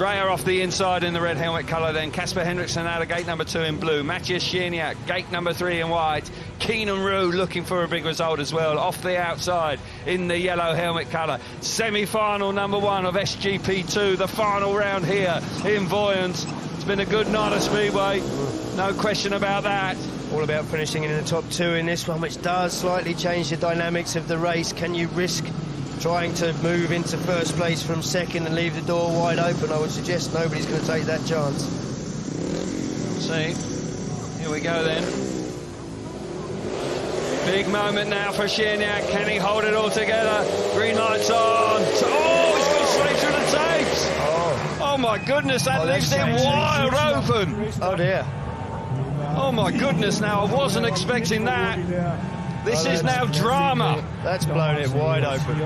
Dreyer off the inside in the red helmet colour, then Casper Henriksen out of gate number two in blue. Matthias Cierniak, gate number three in white. Keynan Rew looking for a big result as well, off the outside in the yellow helmet colour. Semi-final number one of SGP2, the final round here in Vojens. It's been a good night of Speedway, no question about that. All about finishing in the top two in this one, which does slightly change the dynamics of the race. Can you risk trying to move into first place from second and leave the door wide open, I would suggest nobody's going to take that chance. See, here we go then. Big moment now for Cierniak. Can he hold it all together? Green lights on. Oh, he's gone straight through the tapes. Oh, oh my goodness, that oh, leaves him wide open. Oh dear. Oh my goodness, now I wasn't expecting that. This is now drama. That's blown it wide open.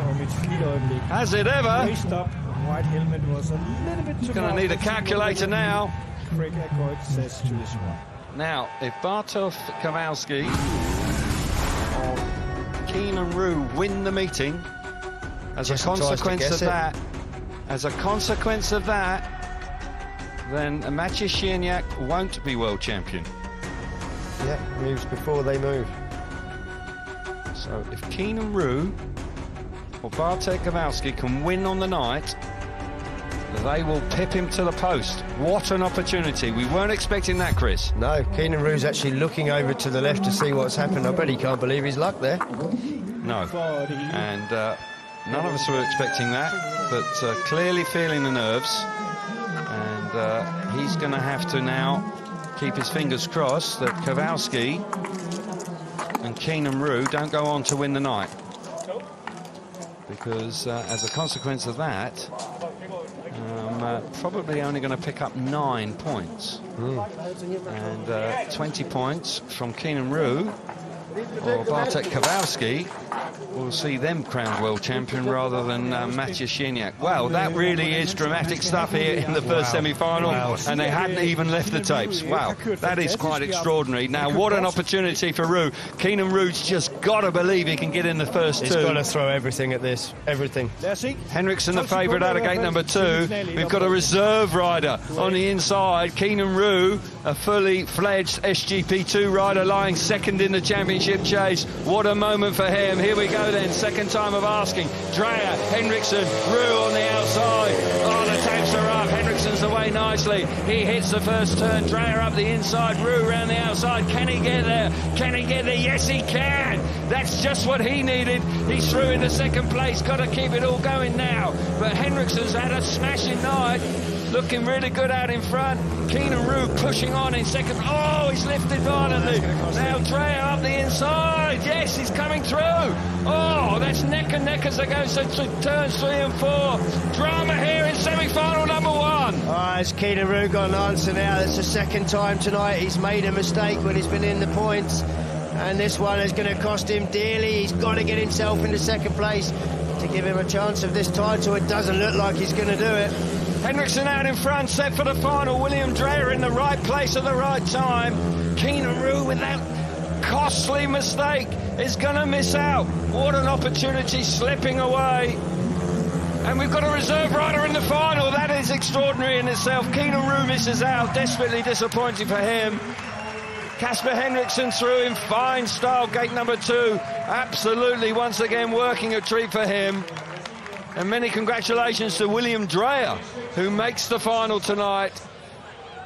Has it ever? White helmet was a little bit too Going to need a calculator now. says to this one. Now, if Bartosz Kowalski or Keynan Rew win the meeting, as a consequence of that, as a consequence of that, then Maciej Cierniak won't be world champion. Yeah, moves before they move. So if Keynan Rew or Bartek Kowalski can win on the night, they will pip him to the post. What an opportunity. We weren't expecting that, Chris. No, Keynan Rew's actually looking over to the left to see what's happened. I bet he can't believe his luck there. No. And uh, none of us were expecting that, but uh, clearly feeling the nerves. And uh, he's going to have to now keep his fingers crossed that Kowalski and Keynan Rew don't go on to win the night. Because uh, as a consequence of that, um, uh, probably only going to pick up nine points. Mm. And uh, 20 points from Keynan Rew or Bartek Kowalski we'll see them crowned world champion rather than uh, Maciej Cierniak. Well, that really is dramatic stuff here in the first wow. semi-final, wow. and they hadn't even left the tapes. Wow, that is quite extraordinary. Now, what an opportunity for Rew. Keynan Rew's just got to believe he can get in the first He's two. He's got to throw everything at this, everything. Henriksen the favourite out of gate number two. We've got a reserve rider on the inside. Keynan Rew, a fully fledged SGP2 rider, lying second in the championship chase. What a moment for him. Here we go then, second time of asking. Dreyer, Henriksen, Rew on the outside. Oh, the tapes are up. Henriksen's away nicely. He hits the first turn. Dreyer up the inside. Rew around the outside. Can he get there? Can he get there? Yes, he can. That's just what he needed. He's through into second place. Got to keep it all going now. But Henriksen's had a smashing night looking really good out in front. Keynan Rew pushing on in second. Oh, he's lifted violently. Now Dreyer up the inside. Yes, he's coming through. Oh, that's neck and neck as they go to turns three and four. Drama here in semi-final number one. Oh, has Keynan Rew got an answer now? That's the second time tonight he's made a mistake when he's been in the points. And this one is going to cost him dearly. He's got to get himself into second place to give him a chance of this title. It doesn't look like he's going to do it. Henriksen out in front, set for the final. William Dreyer in the right place at the right time. Keynan Rew with that costly mistake is going to miss out. What an opportunity slipping away. And we've got a reserve rider in the final. That is extraordinary in itself. Keynan Rew misses out. Desperately disappointing for him. Casper Henriksen through in fine style, gate number two. Absolutely, once again, working a treat for him. And many congratulations to William Dreyer, who makes the final tonight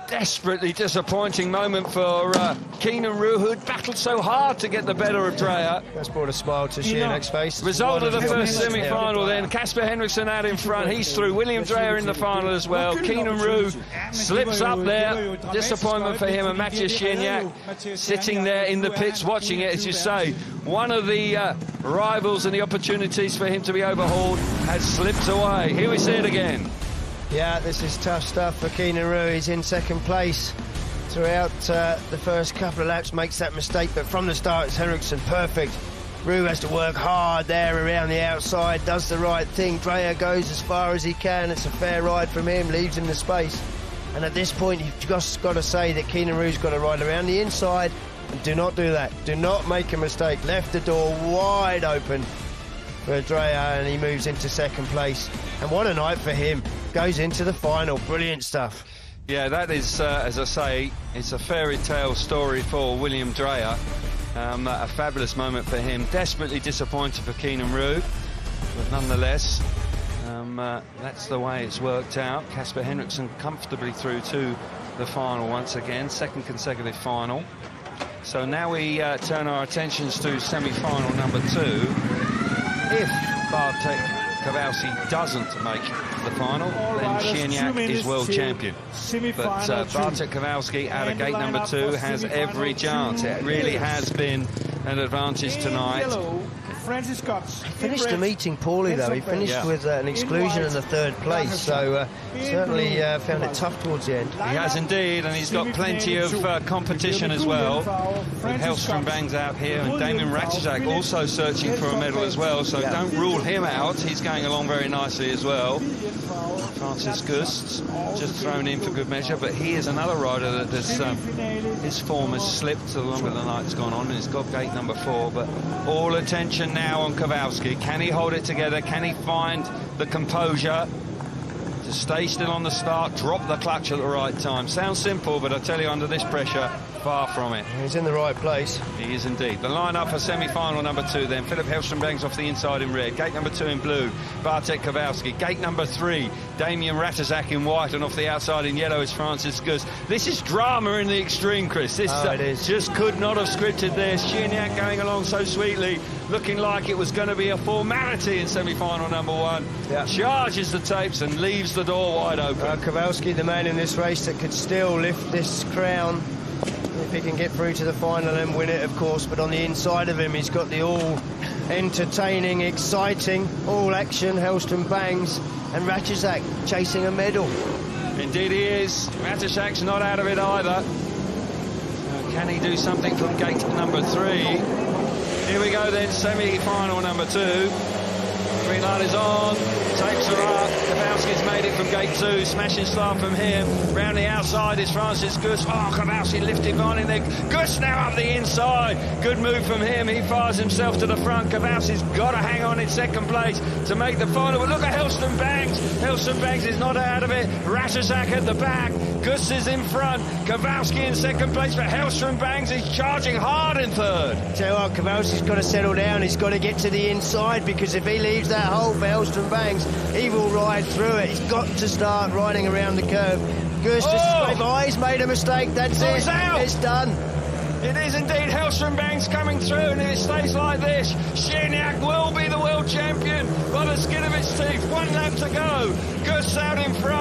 desperately disappointing moment for uh, Keynan Rew, who had battled so hard to get the better of Dreyer. That's brought a smile to Cierniak's face. Result of the first semi-final then. Casper Henriksen out in front. He's through. William Dreyer in the final as well. Keynan Rew slips up there. Disappointment for him. And Matthias Cierniak sitting there in the pits watching it, as you say. One of the uh, rivals and the opportunities for him to be overhauled has slipped away. Here we see it again. Yeah, this is tough stuff for Keynan. He's in second place throughout uh, the first couple of laps, makes that mistake, but from the start, it's Henriksen perfect. Rew has to work hard there around the outside, does the right thing. Dreyer goes as far as he can. It's a fair ride from him, leaves him the space. And at this point, you've just got to say that Keynan Rew's got to ride around the inside. And do not do that. Do not make a mistake. Left the door wide open for Dreyer, and he moves into second place. And what a night for him goes into the final. Brilliant stuff. Yeah, that is, uh, as I say, it's a fairy tale story for William Dreyer. Um, a fabulous moment for him. Desperately disappointed for Keynan Rew, but nonetheless, um, uh, that's the way it's worked out. Casper Henriksen comfortably through to the final once again, second consecutive final. So now we uh, turn our attentions to semi-final number two. If Bartek Kowalski doesn't make the final, then Cierniak is world champion. But uh, Bartek Kowalski out of gate number two has every chance. It really has been an advantage tonight. Francis Cox. He finished the meeting poorly, though. He finished yeah. with uh, an exclusion in the third place, so uh, certainly uh, found it tough towards the end. He has indeed, and he's got plenty of uh, competition as well. With Hellstrom Bangs out here, and Damian Ratajczak also searching for a medal as well, so yeah. don't rule him out. He's going along very nicely as well. Francis Gust just thrown in for good measure, but he is another rider that has, um, his form has slipped the longer the night's gone on, and he's got gate number four, but all attention now on Kowalski. Can he hold it together? Can he find the composure to stay still on the start, drop the clutch at the right time? Sounds simple, but I tell you, under this pressure, Far from it. He's in the right place. He is indeed. The line-up for semi-final number two then. Philip Hellstrom Bangs off the inside in red. Gate number two in blue, Bartek Kowalski. Gate number three, Damian Ratajczak in white and off the outside in yellow is Francis Gust. This is drama in the extreme, Chris. This oh, uh, just could not have scripted this. Cierniak going along so sweetly, looking like it was going to be a formality in semi-final number one. Yeah. Charges the tapes and leaves the door wide open. Uh, Kowalski, the man in this race that could still lift this crown if he can get through to the final and win it, of course. But on the inside of him, he's got the all entertaining, exciting, all action Hellstrom Bangs, and Ratajczak chasing a medal. Indeed, he is. Ratajczak's not out of it either. can he do something from gate number three? Here we go then, semi-final number two. Light is on. Tapes are up. Kowalski's made it from gate two. Smashing start from him. Round the outside is Francis Gust. Oh, Kowalski lifted behind there. Gust now up the inside. Good move from him. He fires himself to the front. Kowalski's got to hang on in second place to make the final. But look at Hellstrom Bangs. Hellstrom Bangs is not out of it. Ratajczak at the back. Gust is in front. Kowalski in second place. But Hellstrom Bangs is charging hard in third. Tell you what, Kowalski's got to settle down. He's got to get to the inside because if he leaves that that hole for Hellstrom Bangs. He will ride through it. He's got to start riding around the curve. Gust oh. oh, he's made a mistake. That's oh, it. It's, it's done. It is indeed Hellstrom Bangs coming through, and if it stays like this, Cierniak will be the world champion by the skin of its teeth. One lap to go. Gus out in front.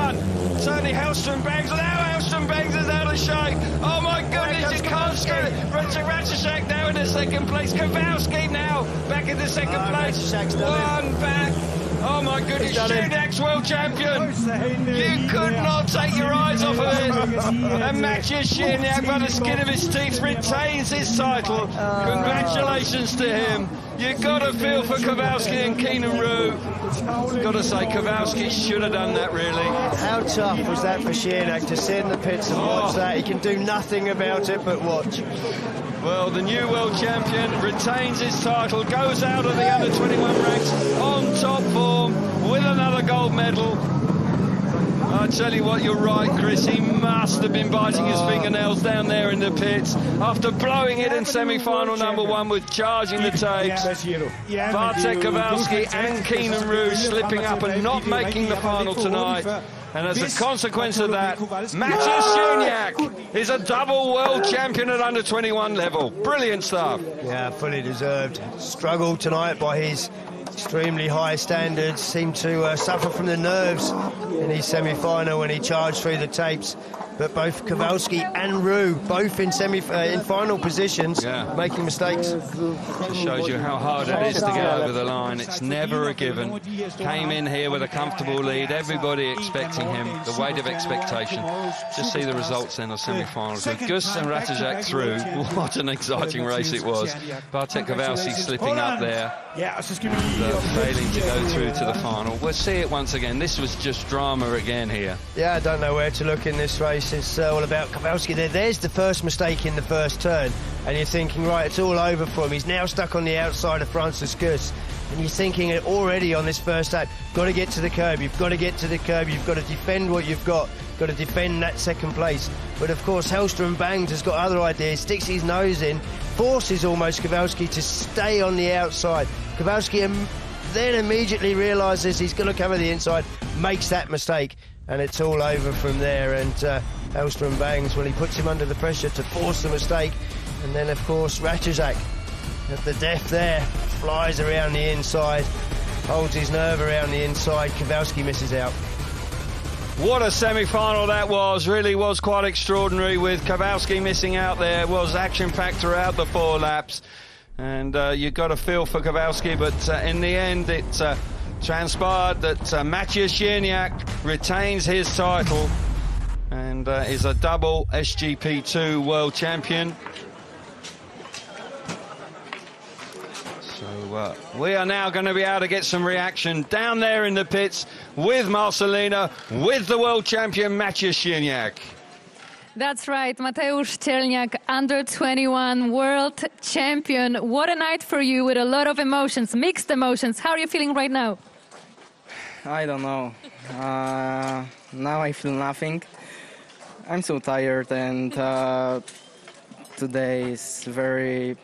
Certainly Hellstrom Bangs. Now Hellstrom Bangs is out of shape. Oh my goodness, you can't skip. Richard Ratajczak now in the second place. Kowalski now back in the second oh, place. One back. Oh my goodness, Cierniak's world champion. You could not take your eyes off of it. And Maciej Cierniak, by the skin of his teeth, retains his title. Congratulations to him. You've got to feel for Kowalski and Keynan Rew. Got to say, Kowalski should have done that, really. How tough was that for Cierniak to sit in the pits and watch oh. that? He can do nothing about it but watch. Well, the new world champion retains his title, goes out of the under 21 ranks on top form with another gold medal. I tell you what, you're right, Chris. He must have been biting his oh. fingernails down there in the pits after blowing it in semi-final number one with charging the tapes. Bartek Kowalski and Keynan Rew slipping up and not making the final tonight. And as a consequence of that, Maciej Cierniak is a double world champion at under 21 level. Brilliant stuff. Yeah, fully deserved. Struggled tonight by his extremely high standards. Seemed to uh, suffer from the nerves in his semi-final when he charged through the tapes but both Kowalski and Rew, both in semi uh, in final positions, yeah. making mistakes. Just shows you how hard it is to get over the line. It's never a given. Came in here with a comfortable lead, everybody expecting him, the weight of expectation. Just see the results in the semi-finals. With Gus and Ratajczak through, what an exciting race it was. Bartek Kowalski slipping up there, failing to go through to the final. We'll see it once again. This was just drama again here. Yeah, I don't know where to look in this race it's uh, all about Kowalski. There, there's the first mistake in the first turn, and you're thinking, right, it's all over for him. He's now stuck on the outside of Francis Gust. and you're thinking already on this first lap, got to get to the curb, you've got to get to the curb, you've got to defend what you've got, got to defend that second place. But of course, Hellstrom Bangs has got other ideas, sticks his nose in, forces almost Kowalski to stay on the outside. Kowalski then immediately realises he's going to cover the inside, makes that mistake, and it's all over from there. And uh, Hellstrom Bangs, well, he puts him under the pressure to force the mistake. And then, of course, Ratajczak at the death there, flies around the inside, holds his nerve around the inside. Kowalski misses out. What a semi-final that was. Really was quite extraordinary with Kowalski missing out there. Was action-packed throughout the four laps. And uh, you got a feel for Kowalski, but uh, in the end it uh, transpired that uh, Matthias Cierniak retains his title and uh, is a double SGP2 world champion. So uh, we are now going to be able to get some reaction down there in the pits with Marcelina, with the world champion Maciej Cierniak. That's right, Mateusz Cierniak, under 21 world champion. What a night for you with a lot of emotions, mixed emotions. How are you feeling right now? I don't know. Uh, now I feel nothing. I'm so tired, and uh, today is very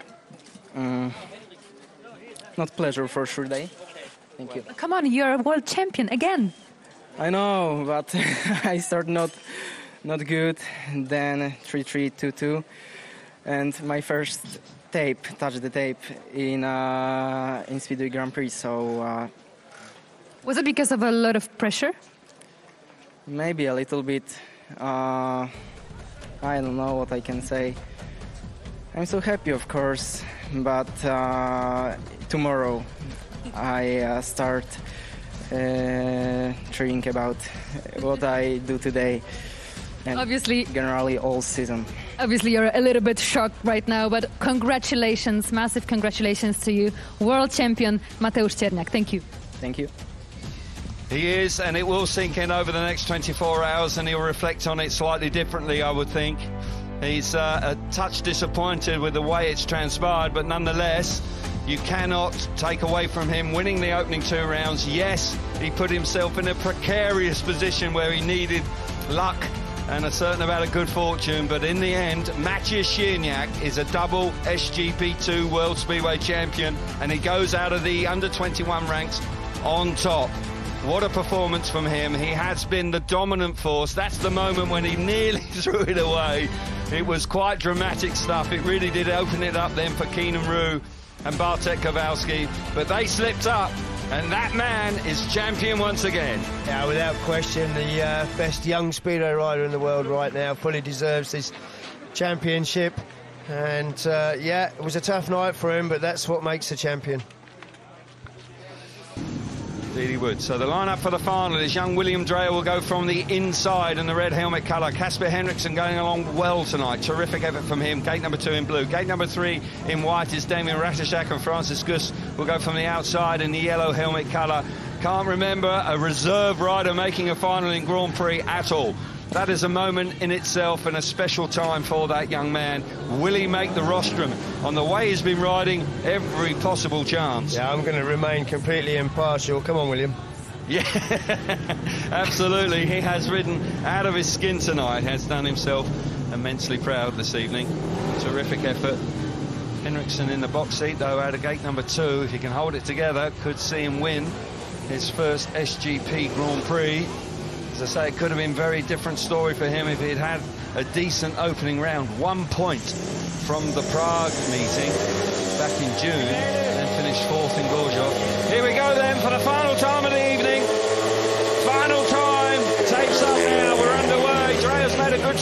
um, not pleasure for sure day. Thank you. Come on, you're a world champion again. I know, but I start not not good. Then three three two two, and my first tape touched the tape in uh, in Speedway Grand Prix. So uh, Was it because of a lot of pressure? maybe a little bit. Uh, I don't know what I can say. I'm so happy, of course, but uh, tomorrow I uh, start uh, thinking about what I do today. And Obviously, generally all season. obviously you're a little bit shocked right now, but congratulations, massive congratulations to you, world champion Mateusz Cierniak. Thank you. Thank you. He is, and it will sink in over the next 24 hours, and he'll reflect on it slightly differently, I would think. He's uh, a touch disappointed with the way it's transpired, but nonetheless, you cannot take away from him winning the opening two rounds. Yes, he put himself in a precarious position where he needed luck and a certain amount of good fortune, but in the end, Maciej Cierniak is a double SGP2 World Speedway champion, and he goes out of the under 21 ranks on top. What a performance from him. He has been the dominant force. That's the moment when he nearly threw it away. It was quite dramatic stuff. It really did open it up then for Keynan Rew and Bartek Kowalski. But they slipped up, and that man is champion once again. Yeah, without question, the uh, best young speedo rider in the world right now. Fully deserves this championship. And uh, yeah, it was a tough night for him, but that's what makes a champion. Indeed he would. So the lineup for the final is young William Dreyer will go from the inside in the red helmet colour. Casper Henriksen going along well tonight. Terrific effort from him. Gate number two in blue. Gate number three in white is Damian Ratajczak and Francis Gus will go from the outside in the yellow helmet colour. Can't remember a reserve rider making a final in Grand Prix at all. That is a moment in itself and a special time for that young man. Will he make the rostrum? On the way he's been riding, every possible chance. Yeah, I'm going to remain completely impartial. Come on, William. Yeah, absolutely. He has ridden out of his skin tonight, has done himself immensely proud this evening. Terrific effort. Henriksen in the box seat, though, out of gate number two. If he can hold it together, could see him win his first SGP Grand Prix. As I say, it could have been a very different story for him if he'd had a decent opening round. One point from the Prague meeting back in June and finished fourth in Gorzów. Here we go then for the final time of the evening. Final time.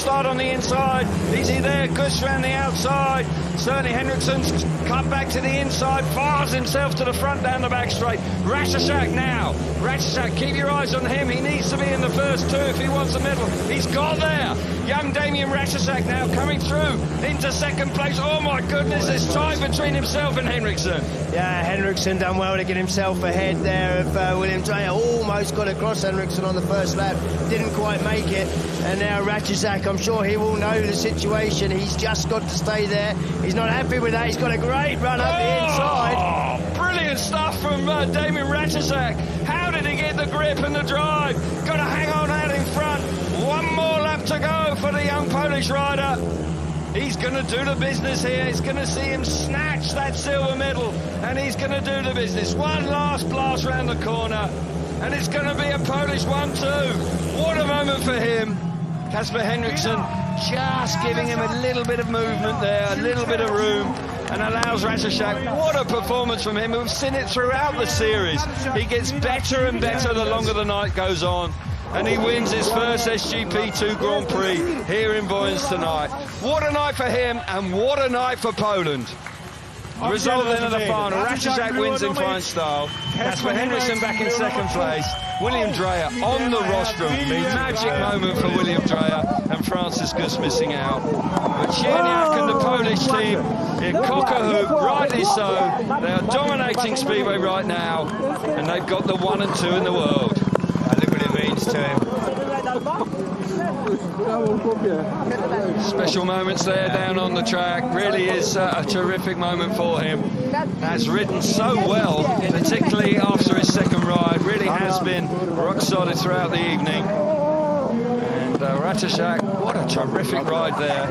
A start on the inside. Easy there. Gus round the outside. Certainly Henriksen's cut back to the inside. Fires himself to the front down the back straight. Ratajczak now. Ratajczak, keep your eyes on him. He needs to be in the first two if he wants the medal. He's got there. Young Damian Ratajczak now coming through into second place. Oh my goodness, it's tight between himself and Henriksen. Yeah, Henriksen done well to get himself ahead there of uh, William Dreyer. Almost got across Henriksen on the first lap, didn't quite make it. And now Ratajczak, I'm sure he will know the situation. He's just got to stay there. He's not happy with that. He's got a great run up the inside. Oh, brilliant stuff from uh, Damian Ratajczak. How did he get the grip and the drive? Got to hang on out in front. One more lap to go for the young Polish rider. He's going to do the business here. He's going to see him snatch that silver medal, and he's going to do the business. One last blast round the corner, and it's going to be a Polish one-two. What a moment for him. Kasper Henriksen just giving him a little bit of movement there, a little bit of room, and allows Ratajczak. What a performance from him. We've seen it throughout the series. He gets better and better the longer the night goes on and he wins his first SGP2 Grand Prix here in Vojens tonight. What a night for him, and what a night for Poland. Result then of the final. Ratajczak wins in fine style. Kasper Henriksen back in second place. William Dreyer on the rostrum. Magic moment for William Dreyer and Francis Gus missing out. But Cierniak and the Polish team in cock a hoop, rightly so. They are dominating Speedway right now, and they've got the one and two in the world look what it means to him. Special moments there down on the track. Really is uh, a terrific moment for him. Has ridden so well, particularly after his second ride. Really has been rock solid throughout the evening. And uh, Ratajczak, what a terrific ride there.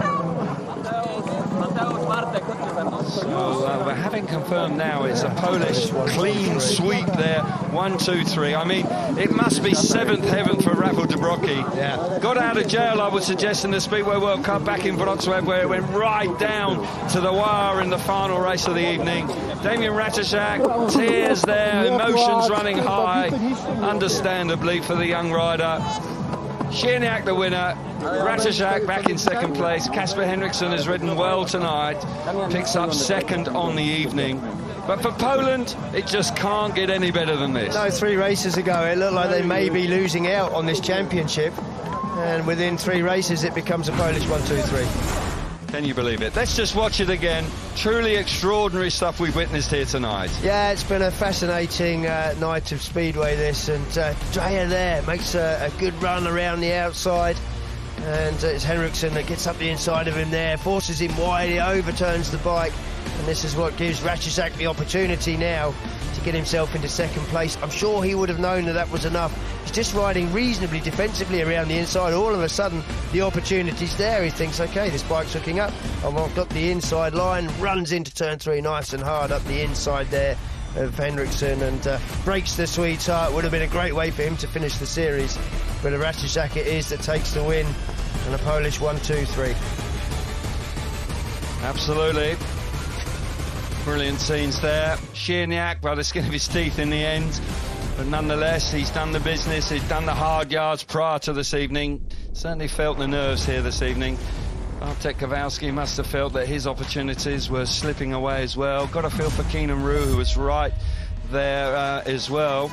So uh, we're having confirmed now it's a Polish clean sweep there. One, two, three. I mean, it must be seventh heaven for Rafał Dobrucki. Yeah. Got out of jail, I would suggest, in the Speedway World Cup back in Wrocław, where it went right down to the wire in the final race of the evening. Damian Ratajczak, tears there, emotions running high, understandably for the young rider. Cierniak the winner, Ratajczak back in second place. Casper Henriksen has ridden well tonight, picks up second on the evening. But for Poland, it just can't get any better than this. No, three races ago, it looked like they may be losing out on this championship. And within three races, it becomes a Polish one, two, three. Can you believe it? Let's just watch it again. Truly extraordinary stuff we've witnessed here tonight. Yeah, it's been a fascinating uh, night of speedway. This and uh, Dreyer there makes a, a, good run around the outside, and uh, it's Henriksen that gets up the inside of him there, forces him wide, he overturns the bike, and this is what gives Ratajczak the opportunity now to get himself into second place. I'm sure he would have known that that was enough. He's just riding reasonably defensively around the inside. All of a sudden, the opportunity's there. He thinks, okay, this bike's hooking up. I've got the inside line, runs into turn three nice and hard up the inside there of Henriksen and uh, breaks the sweetheart. Would have been a great way for him to finish the series. But a Ratajczak it is that takes the win and a Polish one, two, three. Absolutely. Brilliant scenes there. Cierniak by the skin of his teeth in the end. But nonetheless, he's done the business, he's done the hard yards prior to this evening. Certainly felt the nerves here this evening. Bartek Kowalski must have felt that his opportunities were slipping away as well. Got a feel for Keynan Rew, who was right there uh, as well.